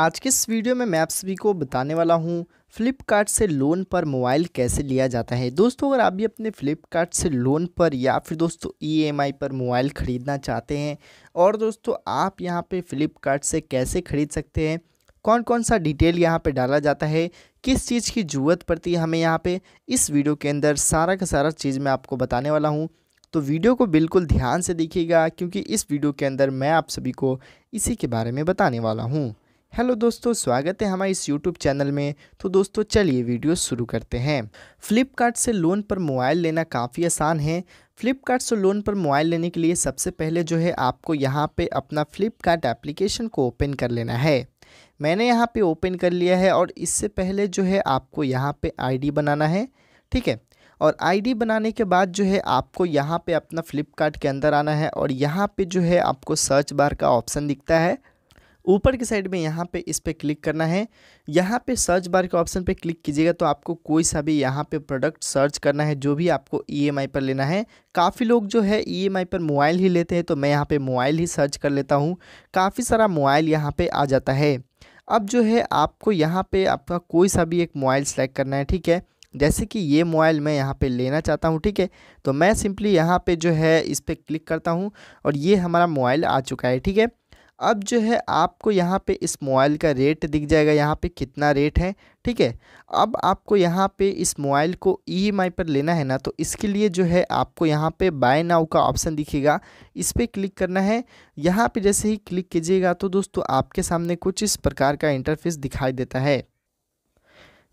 आज के इस वीडियो में मैं आप सभी को बताने वाला हूँ, फ्लिपकार्ट से लोन पर मोबाइल कैसे लिया जाता है। दोस्तों, अगर आप भी अपने फ्लिपकार्ट से लोन पर या फिर दोस्तों ईएमआई पर मोबाइल ख़रीदना चाहते हैं और दोस्तों आप यहाँ पे फ्लिपकार्ट से कैसे ख़रीद सकते हैं कौन कौन सा डिटेल यहाँ पे डाला जाता है, किस चीज़ की ज़रूरत पड़ती है हमें यहाँ पे, इस वीडियो के अंदर सारा का सारा चीज़ मैं आपको बताने वाला हूँ। तो वीडियो को बिल्कुल ध्यान से देखिएगा, क्योंकि इस वीडियो के अंदर मैं आप सभी को इसी के बारे में बताने वाला हूँ। हेलो दोस्तों, स्वागत है हमारे इस यूट्यूब चैनल में। तो दोस्तों, चलिए वीडियो शुरू करते हैं। फ्लिपकार्ट से लोन पर मोबाइल लेना काफ़ी आसान है। फ्लिपकार्ट से लोन पर मोबाइल लेने के लिए सबसे पहले जो है आपको यहाँ पे अपना फ्लिपकार्ट एप्लीकेशन को ओपन कर लेना है। मैंने यहाँ पे ओपन कर लिया है और इससे पहले जो है आपको यहाँ पे आईडी बनाना है, ठीक है? और आईडी बनाने के बाद जो है आपको यहाँ पे अपना फ्लिपकार्ट के अंदर आना है और यहाँ पे जो है आपको सर्च बार का ऑप्शन दिखता है। ऊपर की साइड में यहाँ पे इस पर क्लिक करना है। यहाँ पे सर्च बार के ऑप्शन पे क्लिक कीजिएगा तो आपको कोई सा भी यहाँ पे प्रोडक्ट सर्च करना है, जो भी आपको ईएमआई पर लेना है। काफ़ी लोग जो है ईएमआई पर मोबाइल ही लेते हैं तो मैं यहाँ पे मोबाइल ही सर्च कर लेता हूँ। काफ़ी सारा मोबाइल यहाँ पर आ जाता है। अब जो है आपको यहाँ पर आपका कोई सा भी एक मोबाइल सेलेक्ट करना है, ठीक है? जैसे कि ये मोबाइल मैं यहाँ पे लेना चाहता हूँ, ठीक है? तो मैं सिंपली यहाँ पे जो है इस पर क्लिक करता हूँ और ये हमारा मोबाइल आ चुका है, ठीक है? अब जो है आपको यहाँ पे इस मोबाइल का रेट दिख जाएगा, यहाँ पे कितना रेट है, ठीक है? अब आपको यहाँ पे इस मोबाइल को ईएमआई पर लेना है ना तो इसके लिए जो है आपको यहाँ पे बाय नाउ का ऑप्शन दिखेगा। इस पर क्लिक करना है। यहाँ पे जैसे ही क्लिक कीजिएगा तो दोस्तों आपके सामने कुछ इस प्रकार का इंटरफेस दिखाई देता है।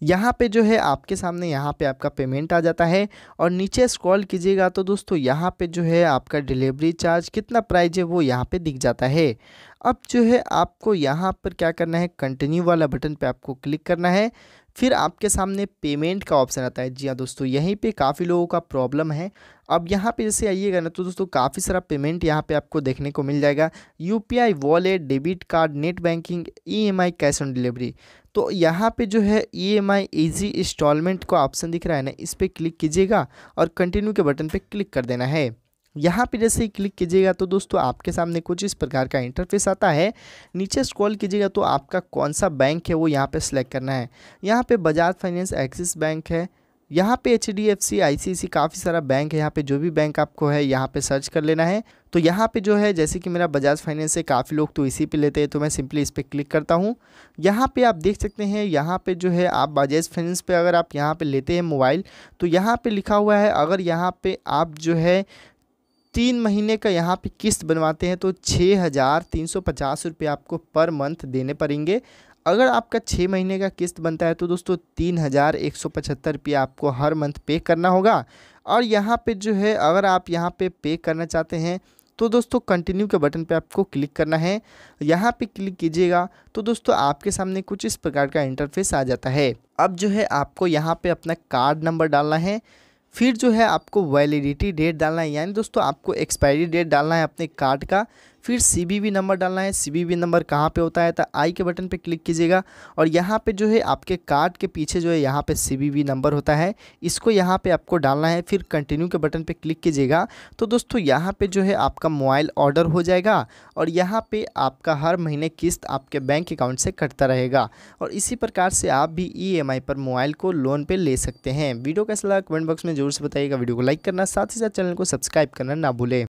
यहाँ पे जो है आपके सामने यहाँ पे आपका पेमेंट आ जाता है और नीचे स्क्रॉल कीजिएगा तो दोस्तों यहाँ पे जो है आपका डिलीवरी चार्ज कितना प्राइस है वो यहाँ पे दिख जाता है। अब जो है आपको यहाँ पर क्या करना है कंटिन्यू वाला बटन पे आपको क्लिक करना है, फिर आपके सामने पेमेंट का ऑप्शन आता है। जी हाँ दोस्तों, यहीं पे काफ़ी लोगों का प्रॉब्लम है। अब यहाँ पे जैसे आइएगा ना तो दोस्तों काफ़ी सारा पेमेंट यहाँ पे आपको देखने को मिल जाएगा। UPI wallet debit card net banking EMI cash on delivery तो यहाँ पे जो है E M I easy installment का ऑप्शन दिख रहा है ना, इस पर क्लिक कीजिएगा और कंटिन्यू के बटन पे क्लिक कर देना है। यहाँ पे जैसे ही क्लिक कीजिएगा तो दोस्तों आपके सामने कुछ इस प्रकार का इंटरफेस आता है। नीचे स्क्रॉल कीजिएगा तो आपका कौन सा बैंक है वो यहाँ पे सिलेक्ट करना है। यहाँ पे बजाज फाइनेंस एक्सिस बैंक है। यहाँ पे H D F C I C C काफ़ी सारा बैंक है यहाँ पे जो भी बैंक आपको है यहाँ पे सर्च कर लेना है तो यहाँ पे जो है जैसे कि मेरा बजाज फाइनेंस से काफ़ी लोग तो इसी पे लेते हैं तो मैं सिंपली इस पर क्लिक करता हूँ यहाँ पे आप देख सकते हैं यहाँ पे जो है आप बजाज फाइनेंस पे अगर आप यहाँ पे लेते हैं मोबाइल तो यहाँ पे लिखा हुआ है अगर यहाँ पे आप जो है तीन महीने का यहाँ पे किस्त बनवाते हैं तो छः हज़ार तीन सौ पचास रुपये आपको पर मंथ देने पड़ेंगे अगर आपका छः महीने का किस्त बनता है तो दोस्तों तीन हज़ार एक सौ पचहत्तर रुपये आपको हर मंथ पे करना होगा। और यहाँ पे जो है, अगर आप यहाँ पे पे करना चाहते हैं तो दोस्तों कंटिन्यू के बटन पे आपको क्लिक करना है। यहाँ पे क्लिक कीजिएगा तो दोस्तों आपके सामने कुछ इस प्रकार का इंटरफेस आ जाता है। अब जो है, आपको यहाँ पे अपना कार्ड नंबर डालना है। फिर जो है, आपको वैलिडिटी डेट डालना है। यानी दोस्तों आपको एक्सपायरी डेट डालना है अपने कार्ड का। फिर सी नंबर डालना है। सी नंबर कहाँ पे होता है? तो आई के बटन पे क्लिक कीजिएगा। और यहाँ पे जो है आपके कार्ड के पीछे जो है यहाँ पे सी नंबर होता है। इसको यहाँ पे आपको डालना है। फिर कंटिन्यू के बटन पे क्लिक कीजिएगा। तो दोस्तों, यहाँ पे जो है आपका मोबाइल ऑर्डर हो जाएगा। और यहाँ पर आपका हर महीने किस्त आपके बैंक अकाउंट से कटता रहेगा। और इसी प्रकार से आप भी ईएमआई पर मोबाइल को लोन पर ले सकते हैं। वीडियो कैसा लगा कमेंट बॉक्स में ज़रूर से बताइएगा। वीडियो को लाइक करना, साथ ही साथ चैनल को सब्सक्राइब करना ना भूलें।